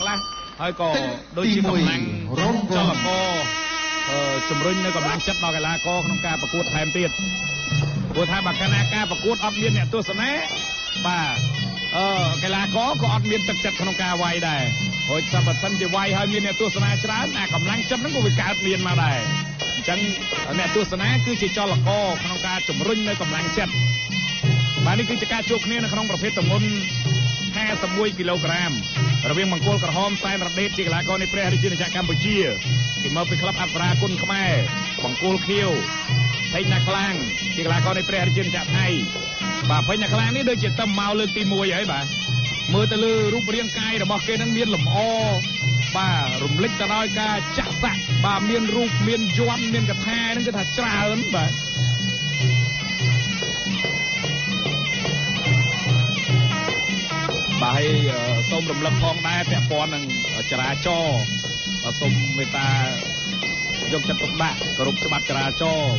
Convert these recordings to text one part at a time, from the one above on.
ខ្លះហើយក៏ដូចជាកម្លាំងចលករអឺជំរុញនៅកម្លាំងចិត្តដល់កីឡាករក្នុងការប្រកួតថែមទៀតព្រោះថាបើកាលណាការប្រកួតអត់មានអ្នកទស្សនាបាទអឺកីឡាករក៏អត់មានទឹកចិត្តក្នុងការវាយដែរហើយចាំបើសិនជាវាយហើយមានអ្នកទស្សនាច្រើនអាកម្លាំងចិត្តហ្នឹងក៏វាកើតមានមកដែរអញ្ចឹងអ្នកទស្សនាគឺជាចលករក្នុងការជំរុញនៅកម្លាំងចិត្តបាទនេះគឺជាការជួបគ្នានៅក្នុងប្រភេទទម្ងន់51គីឡូក្រាម រវាងមង្គលក្រហមសែនរដេតជាកីឡាករនៃព្រះរាជាណាចក្រកម្ពុជាគេមកពីក្លឹបអប្សរាគុណខ្មែរបង្គោលខៀវភេញណាខ្លាំងជាកីឡាករនៃព្រះរាជាណាចក្រថៃបាទភេញណាខ្លាំងនេះដូចជាទៅមកលើកទី1ហើយបាទមើលទៅលើរូបរាងកាយរបស់គេនឹងមានលម្អបាទរំលេចទៅដោយការចាក់សាក់បាទមានរូបមានយ័ន្តមានកថានឹងគឺថាច្រើនបាទ បាទហើយសូមរំលឹកផងដែរពាក់ព័ន្ធនឹងចរាចរណ៍បាទសូមមេត្តាយកចិត្តទុកដាក់គោរពច្បាប់ចរាចរណ៍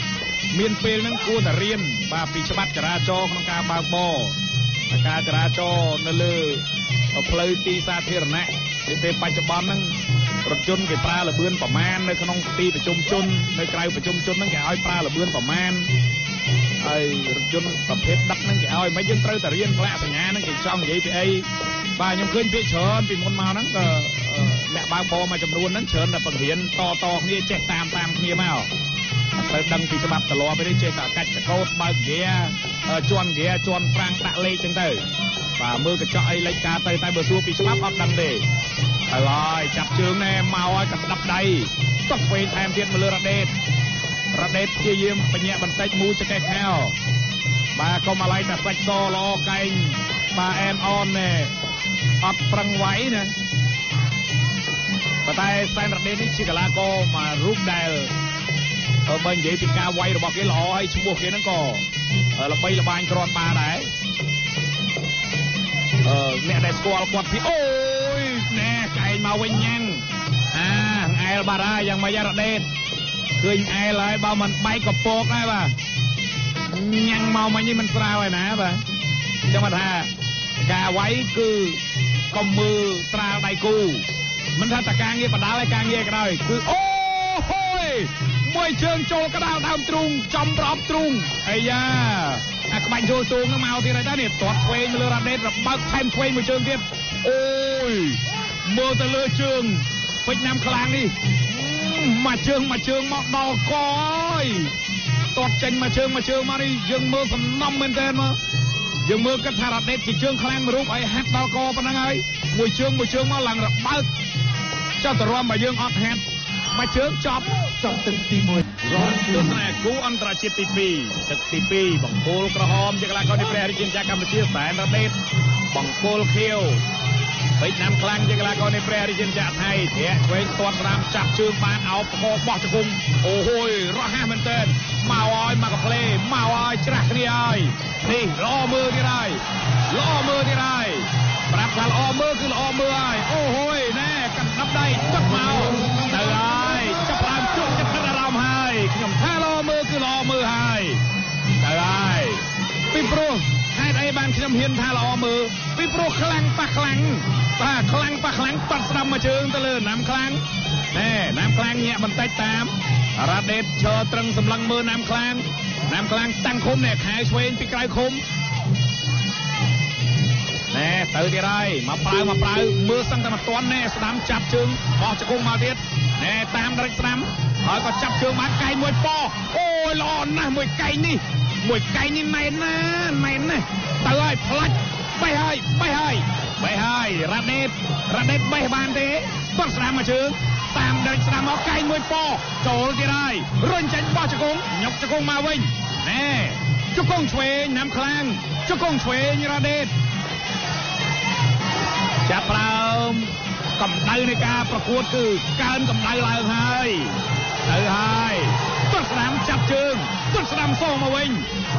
មានពេលហ្នឹងគួរតែរៀនបាទពីច្បាប់ចរាចរណ៍ក្នុងការបើកបរការចរាចរណ៍នៅលើផ្លូវទីសាធារណៈនៅពេលបច្ចុប្បន្នហ្នឹងរថយន្តគេប្រើលបឿនប្រមាណនៅក្នុងទីប្រជុំជននៅក្រៅប្រជុំជនហ្នឹងគេឲ្យប្រើលបឿនប្រមាណ ហើយរថយន្តប្រភេទដឹកហ្នឹងគេឲ្យមិនយើងត្រូវតែរៀនផ្លាកសញ្ញាហ្នឹងគេចង់និយាយពីអីបាទខ្ញុំឃើញពាក្យច្រើនពីមុនមកហ្នឹងក៏អ្នកបើកបរមួយចំនួនហ្នឹងច្រើនតែបង្រៀនតតគ្នាចេះតាមតាមគ្នាមកត្រូវដឹងពីច្បាប់ទលាប់ទៅចេះតែកាច់ចកោតបើកហ្គាជន់ហ្គាជន់ប្រាំងដាក់លេខចឹងទៅបាទមើលកញ្ចក់អីលេខការទៅតែបើសួរពីច្បាប់អត់ដឹងទេហើយហើយចាប់ជើងណែមកឲ្យកណ្ដាប់ដៃតោះវែងថែមទៀតមកលើរ៉ាដេត រ៉ាដេតព្យាយាមបញ្ញាបន្តិចមូចកេះខោបាទកុំអាឡ័យតែសាច់សល្អកែងបាទអែនអនណែអត់ប្រឹងវាយណាប៉ុន្តែសែនរ៉ាដេតនេះជាកីឡាករមួយរូបដែលបើនិយាយពីការវាយរបស់គេល្អហើយឈ្មោះគេហ្នឹងក៏ល្បីល្បាញគ្រាន់បានដែរអឺអ្នកដែលស្គាល់គាត់ពីអូយណែកែងមកវិញញ៉ាំងអាអែលបារ៉ាយ៉ាងម៉េចរ៉ាដេត ឃើញអែលហើយបើមិនបែកកពកដែរបាទញ៉ាំងមកមិញនេះមិនស្រាវហើយណាបាទអញ្ចឹងមកថាការវាយគឺកុំមើលត្រាលដៃគូមិនថាតការងារបដាល់ហើយការងារក្រោយគឺអូហូយមួយជើងចូលកដាលដើមទ្រូងចំប្រប់ទ្រូងអាយ៉ាអាក្បាច់ចូលទូងនឹងមកទៀតហើយតានេះទាត់ឆ្វេងលើរ៉ាដេតរបើកថែមឆ្វេងមួយជើងទៀតអូយមើលទៅលើជើងពេជ្រណាំខ្លាំងនេះ មួយជើងមួយជើងមកដល់កហើយទាត់ចេញមួយជើងមួយជើងមកនេះយើងមើលសំណំមែនតើមកយើងមើលគិតថារ៉ាដេតជាជើងខ្លាំងមួយរូបឲ្យហាត់ដល់កប៉ុណ្ណឹងហើយមួយជើងមួយជើងមកឡើងរបើកចុះតរំបើយើងអត់ហាត់មួយជើងចប់ចប់ទឹកទី1រត់ទស្សនាគូអន្តរជាតិទី2ទឹកទី2បង្គោលក្រហមជាកីឡាករនៃព្រះរាជាណាចក្រកម្ពុជាសែនរ៉ាដេតបង្គោលខៀវ ពេជ្រណាំខ្លាំងជាកីឡាករនៃព្រះរាជាណាចក្រថៃធាក់ឆ្វេងទាត់ស្រាមចាប់ជើងបានអោបកបោះជង្គង់អូហូយរហ័សមែនទែនមកឲ្យមកកាផ្លេមកឲ្យច្រាស់គ្នាហើយនេះល្អមើលទៀតហើយល្អមើលទៀតហើយប្រាប់ថាល្អមើលគឺល្អមើលហើយអូហូយណែកណ្ដាប់ដៃទឹកមក ខ្ញុំហ៊ានថាល្អមើលពីព្រោះខ្លាំងប៉ះខ្លាំងបាទខ្លាំងប៉ះខ្លាំងបាត់ស្ដាំមួយជើងទៅលើណាំខ្លាំងណែណាំខ្លាំងញាក់បន្តិចតាមរ៉ាដេតឈរត្រឹងសម្លឹងមើលណាំខ្លាំងណាំខ្លាំងតាំងឃុំនេះខែឆ្វេងពីក្រៅឃុំណែទៅទៀតហើយមកប្រើមកប្រើមើលសឹងតែមិនទាន់ណែស្ដាំចាប់ជើងបោះជង្គង់មកទៀតណែតាមដរិចស្ដាំហើយក៏ចាប់ជើងបានកែងមួយប៉អូយល្អណាស់មួយកែងនេះ មួយកែងនេះណែនណាណែនណាទៅហើយផ្លាច់បេះហើយបេះហើយបេះហើយរ៉ាដេតរ៉ាដេតបេះបានទេគាត់ស្ដាំមកជើងតាមដរិចស្ដាំមកកែងមួយប៉ចូលទៀតហើយរុញចេញបោះជង្គង់ញុកជង្គង់មកវិញណែជង្គង់ឆ្វេងណាំខ្លាំងជង្គង់ឆ្វេងរ៉ាដេតចាប់ដើមកម្ដៅនៃការប្រកួតគឺកើនកម្ដៅឡើងហើយទៅហើយទត់ស្ដាំចាប់ជើង ទត់ស្ដាំសងមកវិញ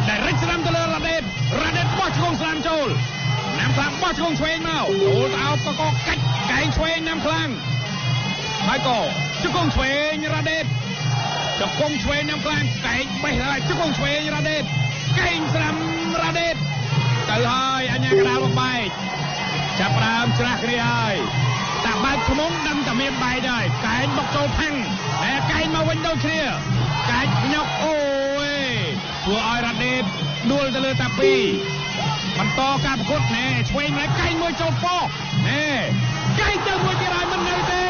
ដែលរិចស្ដាំទៅលើរ៉ាដេតរ៉ាដេតបោះជង្គង់ស្ដាំចូលណាំខ្លាំងបោះជង្គង់ឆ្វេងមកចូលទៅអោបក៏កាច់កែងឆ្វេងណាំខ្លាំងហើយក៏ជង្គង់ឆ្វេងរ៉ាដេតជង្គង់ឆ្វេងណាំខ្លាំងកែងបេះហើយជង្គង់ឆ្វេងរ៉ាដេតកែងស្ដាំរ៉ាដេតទៅហើយអញ្ញាកដាលបំបែកចាប់ដើមច្រាស់គ្នាហើយតាបថ្មងដឹងតែមានបែកហើយកែងបុកចូលផាំងតែកែងមកវិញដូចគ្នាកែងញុកអូយ ធ្វើឲ្យរ៉ាដេតដួលទៅលើតាពីបន្តការប្រកួតណែឆ្វេងមកកែងមួយចូលពោណែកែងទៅមួយទៀតហើយមិននៅទេ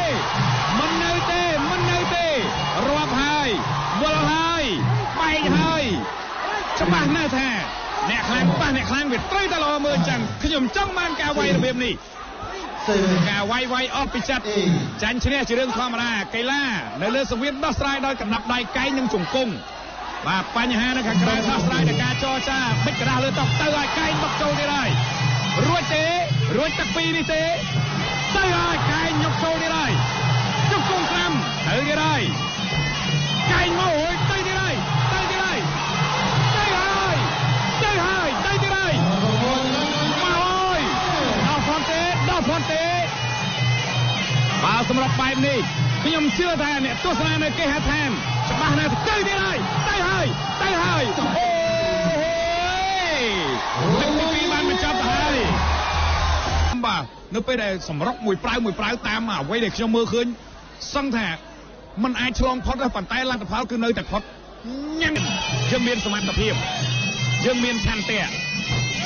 មិននៅទេមិននៅទេរាប់ហើយវល់ហើយបែកហើយច្បាស់ណាស់ថាអ្នកខ្លាំងប៉ះអ្នកខ្លាំងវាត្រូវតែល្អមើលចឹងខ្ញុំចង់បានការវាយរបៀបនេះការវាយវាយអស់ពីចិត្តចាញ់ឈ្នះជារឿងធម្មតាកីឡានៅលើសង្វៀនដោះស្រាយដោយកណ្ដាប់ដៃកែងនិងជង្គង់ បាទបញ្ហានៅខាងក្រៅដោះស្រាយដោយការចរចាបិទក្រាស់លើតុទៅឲ្យកែងបុកចូលទៀតហើយរួចទេរួចទឹកពីរនេះទេទៅហើយកែងញុកចូលទៀតហើយជង្គង់ស្រាំទៅទៀតហើយកែងមក សម្រាប់បែបនេះខ្ញុំជឿថាអ្នកទស្សនានៅគេហដ្ឋានច្បាស់ណាស់ទៅទៀតហើយទៅហើយទៅហើយអូយទឹកទីពីរបានបញ្ចប់ទៅហើយបាទនៅពេលដែលសម្រុកមួយប្រៅមួយប្រៅតាមអ្វីដែលខ្ញុំមើលឃើញសឹងថាมันអាចឆ្លងផុតទេប៉ុន្តែលទ្ធផលគឺនៅតែផុតញ៉ាំយើងមានសមត្ថភាពយើងមានឆន្ទៈ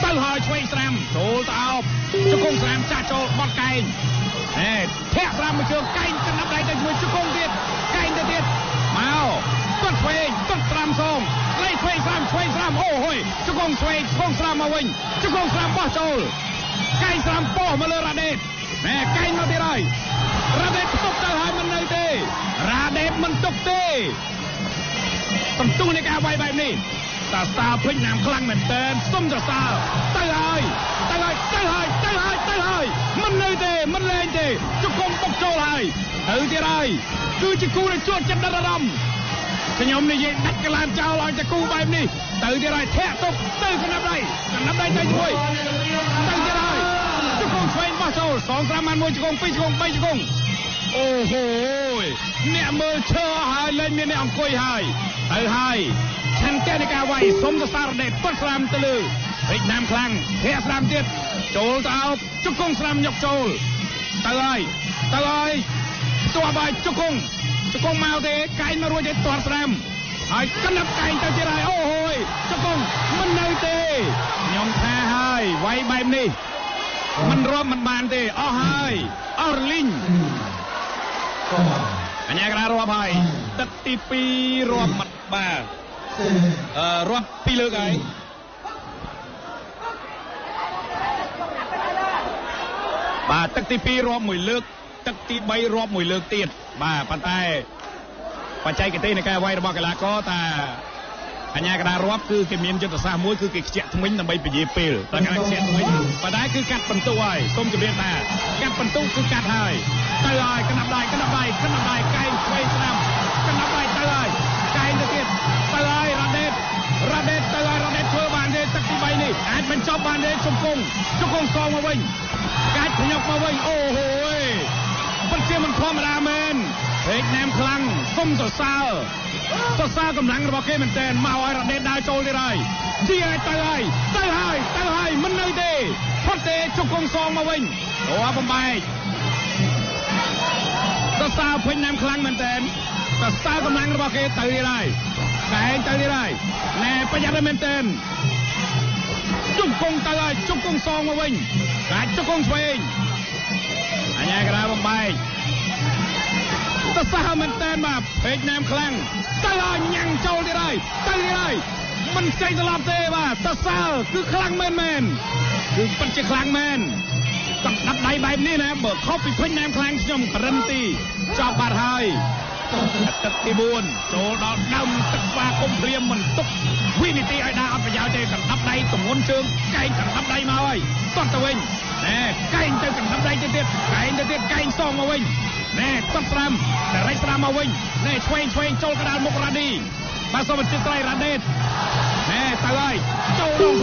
ទៅហើយឆ្វេងស្រាំចូលទៅអោបជង្គង់ស្រាំចាស់ចូលបត់កែង ហេធាក់ស្រាំមួយជើងកែងកណ្ដាប់ដៃទៅជាមួយជង្គង់ទៀតកែងទៅទៀតមកទាត់ឆ្វេងទាត់ស្រាំសងលេឆ្វេងស្រាំឆ្វេងស្រាំអូហុយជង្គង់ឆ្វេងជង្គង់ស្រាំមកវិញជង្គង់ស្រាំបោះចូលកែងស្រាំបោះមកលើរ៉ាដេតណែកែងមកទៀតហើយរ៉ាដេតទុកទៅហើយមិននៅទេរ៉ាដេតមិនទុកទេសន្ទុះនៃការវាយបែបនេះតាសាពេញណាមខ្លាំងមែនតើសុំសរសើរទៅហើយ ទៅហើយទៅហើយទៅហើយទៅហើយមិននៅទេមិនលែងទេជង្គង់បុកចូលហើយទៅទៀតហើយគឺជាគូដែលជួតចិត្តដិតអារម្មណ៍ខ្ញុំនិយាយដាច់កលានចោលឲ្យតែគូបែបនេះទៅទៀតហើយធាក់ទុកទៅកណ្ដាប់ដៃកណ្ដាប់ដៃទៅជាមួយទៅទៀតហើយជង្គង់ឆ្វេងបោះចូលសងស្រាមបានមួយជង្គង់ពីរជង្គង់បីជង្គង់អូហូយអ្នកមើលឈើហើយលែងមានអ្នកអង្គុយហើយទៅហើយឆន្ទៈនៃការវាយសុំទៅសារដេតគាត់ស្រាមទៅលើពេជ្រណាមខ្លាំងធាក់ស្រាមទៀត ចូលទៅអោបជង្គង់ស្រាមយកចូលទៅហើយទៅហើយទោះបាយជង្គង់ជង្គង់មកទេកែងមករួចទេទាត់ស្រាមហើយកណ្ដាប់កែងទៅទៀតហើយអូហូយជង្គង់មិននៅទេខ្ញុំថាហើយវាយបែបនេះមិនរាប់មិនបានទេអស់ហើយអស់រលីងអញ្ញាក្រារាប់ហើយទឹកទី2រាប់មិនបាទអឺរាប់ពីរលើកហើយ បាទទឹកទី2រាប់មួយលើក ទឹកទី3រាប់មួយលើកទៀតបាទប៉ុន្តែបច្ចេកទេសនៃការវាយរបស់កីឡាករតាអញ្ញាកដារាប់គឺគេមានយុទ្ធសាស្ត្រមួយគឺគេខ្ជាក់ថ្មិញដើម្បីពញាពេលតែគេខ្ជាក់ថ្មិញប៉ុន្តែគឺកាត់បន្ទុហើយសូមជម្រាបថាកាត់បន្ទុគឺកាត់ហើយទៅហើយកណ្ដាប់ដៃកណ្ដាប់ដៃកណ្ដាប់ដៃកែងឆ្វេងស្ដាំកណ្ដាប់ដៃទៅហើយកែងទៅទៀតទៅហើយរ៉ាដេតរ៉ាដេតទៅហើយរ៉ាដេតធ្វើបានទេទឹកទី3នេះអាចបញ្ចប់បានទេជង្គង់ជង្គង់សងមកវិញ កាច់ខ្ញុំមកវិញអូហូយពិតជាមិនធម្មតាមែនពេកណែមខ្លាំងសុំសរសើរសរសើរកម្លាំងរបស់គេមែនទែនមកឲ្យរ៉ាដេតដើរចូលទៀតហើយជាឲ្យទៅហើយទៅហើយទៅហើយមិននៅទេផុតទេជង្គង់សងមកវិញអូបំបែកសរសើរពេញណាំខ្លាំងមែនទែនសរសើរកម្លាំងរបស់គេទៅទៀតហើយតែងទៅទៀតហើយណែប្រយ័ត្នមែនទែន ជង្គង់ទៅហើយជង្គង់សងមកវិញកាច់ជង្គង់ឆ្វេងអញ្ញាក្រាបំបែកទៅសះមែនតែនបាទពេកណាមខ្លាំងទៅឲ្យញ៉ាំងចូលទៀតហើយទៅទៀតហើយមិនស្ចេញត្រឡប់ទេបាទសរសើរគឺខ្លាំងមែនមែនគឺពិតជាខ្លាំងមែនកំដាប់ដៃបែបនេះណាបើខុសពីពេញណាមខ្លាំងខ្ញុំក្រិនទីចប់បាត់ហើយទឹកទី4ចូលដល់ដើមទឹកស្វាគុំព្រាមមិនទុកវិនិតិឲ្យដើរអត់ប្រយោជន៍ទេក ណ្ដាប់ដៃទម្ងន់ជើងកែងកណ្ដាប់ដៃមកហើយតត់ទៅវិញណែកែងទៅកណ្ដាប់ដៃទៅទៀតកែងទៅទៀតកែងសងមកវិញណែតត់ស្រាំតែរៃស្រាំមកវិញណែឆ្វេងឆ្វេងចូលកណ្ដាលមុខរ៉ាឌីបាទសូមអធិស្ឋានរ៉ាដេតណែទៅហើយចូលដង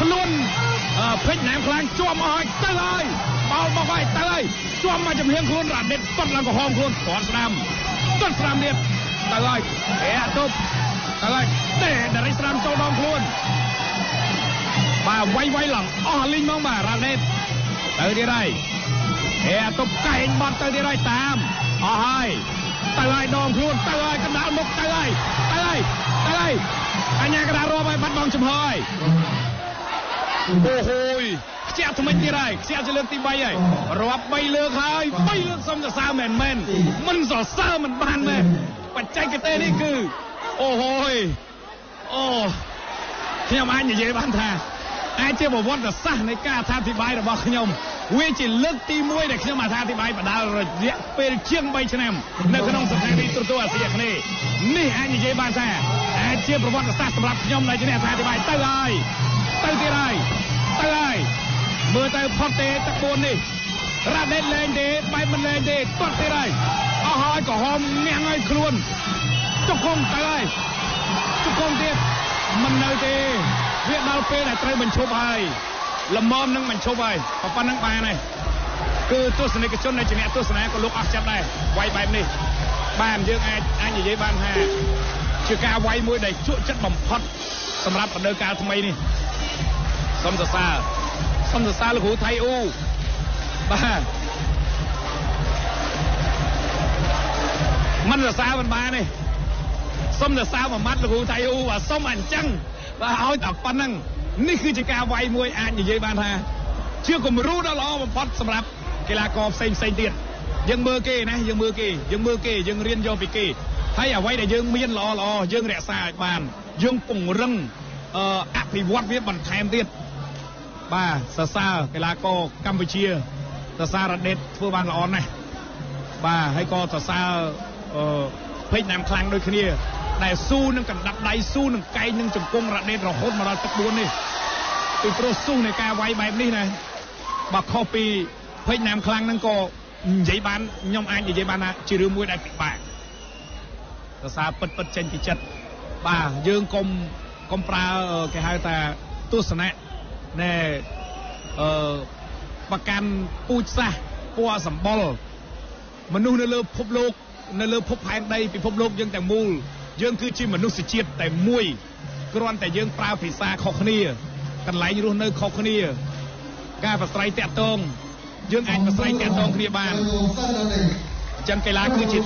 ខ្លួននេះហើយបដូរហើយចូលដងខ្លួននៅទេតត់ស្រាំទៅហើយទៅទៀតហើយមិននៅទេក៏ហោមកចាប់បោះជង្គង់អូហូយឡើងក៏ហុំខ្លួនខ្លួនពេជ្រណាមខ្លាំងជាប់អស់ហើយទៅហើយបោលមកហើយទៅហើយជាប់មកចំហៀងខ្លួនរ៉ាដេតតត់ឡើងក៏ហោមខ្លួនគ្រាន់ស្ដាំតត់ស្ដាំទៀតទៅហើយអែទប់ទៅហើយទេដរិស្រាបានចូលដងខ្លួនបាទវាយវាយឡើងអស់លីងហ្មងបាទរ៉ាដេតទៅទៀតហើយហេអាតុបកែងបាត់ទៅទៀតហើយតាមអស់ហើយទៅហើយដងខ្លួនទៅហើយកណ្ដាលមុខទៅហើយទៅហើយទៅហើយអញ្ញាកណ្ដាលរាប់ហើយបាត់បង់ចំហហើយ អូហូយខ្ជាក់ថ្មិចទៀតហើយខ្ជាក់ជាលើកទី3ហើយរាប់3លើកហើយ3លើកសុំសរសើរមែនមែនមិនសរសើរមិនបានមែនបច្ចេកទេសនេះគឺអូហូយអូខ្ញុំអាចនិយាយបានថាអាចជាប្រវត្តិសាស្ត្រនៃការអត្ថាធិប្បាយរបស់ខ្ញុំវាជាលើកទី1ដែលខ្ញុំអត្ថាធិប្បាយបដាល់រយៈពេលជាង3ឆ្នាំនៅក្នុងស្ថានីយ៍ទូរទស្សន៍អាស៊ីអាគ្នេយ៍នេះអាចនិយាយបានថាអាចជាប្រវត្តិសាស្ត្រសម្រាប់ខ្ញុំដែលជាអ្នកអត្ថាធិប្បាយទៅហើយ ទៅទៀតហើយទៅហើយមើលទៅផុតទេទឹក4នេះរ៉ាដេតលេងទេបែបមិនលេងទេទាត់ទៀតហើយអស់ហើយក៏ហមងាំងហើយខ្លួនចុកគង់ទៅហើយចុកគង់ទៀតមិននៅទេវាដល់ពេលដែលត្រូវបញ្ឈប់ហើយល្មមនឹងបញ្ឈប់ហើយប៉ុណ្ណឹងបានហើយគឺទស្សនិកជននៃជាអ្នកទស្សនាក៏លោកអស់ចិត្តដែរវាយបែបនេះបានយើងអាចអាចនិយាយបានថាជាការវាយមួយដែលជក់ចិត្តបំផុតសម្រាប់រដូវកាលថ្មីនេះ សូមសរសើរសូមសរសើរលោកគ្រូថៃអ៊ូបាទមិនសរសើរមិនបានទេសុំសរសើរមួយម៉ាត់លោកគ្រូថៃអ៊ូបាទសុំអញ្ចឹងបាទឲ្យតែប៉ុណ្្នឹងនេះគឺជាការវាយមួយអាចនិយាយបានថាជាគំរូដ៏ល្អបំផុតសម្រាប់កីឡាករផ្សេងផ្សេងទៀតយើងមើលគេណាយើងមើលគេយើងមើលគេយើងរៀនយកពីគេហើយអ្វីដែលយើងមានល្អល្អយើងរក្សាឲ្យបានយើងពង្រឹងអឺអភិវឌ្ឍវាបន្ថែមទៀត បាទសរសើរកីឡាករកម្ពុជាសរសើររ៉ាដេតធ្វើបានល្អណាស់បាទហើយក៏សរសើរអឺពេជ្រណាំខ្លាំងដូចគ្នាដែលស៊ូនឹងកណ្ដាប់ដៃស៊ូនឹងកែងនឹងជង្គង់រ៉ាដេតរហូតមកដល់ទឹក4នេះពីព្រោះស៊ូនៃការវាយបែបនេះណាបើខុសពីពេជ្រណាំខ្លាំងហ្នឹងក៏និយាយបានខ្ញុំអាចនិយាយបានថាជារឿងមួយដែលពិបាកសរសើរពិតពិតចេញពីចិត្តបាទយើងកុំកុំប្រើគេហៅថាទស្សនៈ ណែអឺប្រកាន់ពូជសាសពណ៌សម្បុរមនុស្សនៅលើភពលោក នៅលើភពផែនដីពិភពលោកយើងទាំងមូលយើងគឺជាមនុស្សជាតិតែមួយគ្រាន់តែយើងប្រើភាសាខុសគ្នាកន្លែងរស់នៅខុសគ្នា ការប្រស្រ័យតាក់ទងយើងអាចប្រស្រ័យតាក់ទងគ្នាបានអញ្ចឹងកីឡាគឺជា